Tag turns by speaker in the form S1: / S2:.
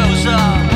S1: 我上不是。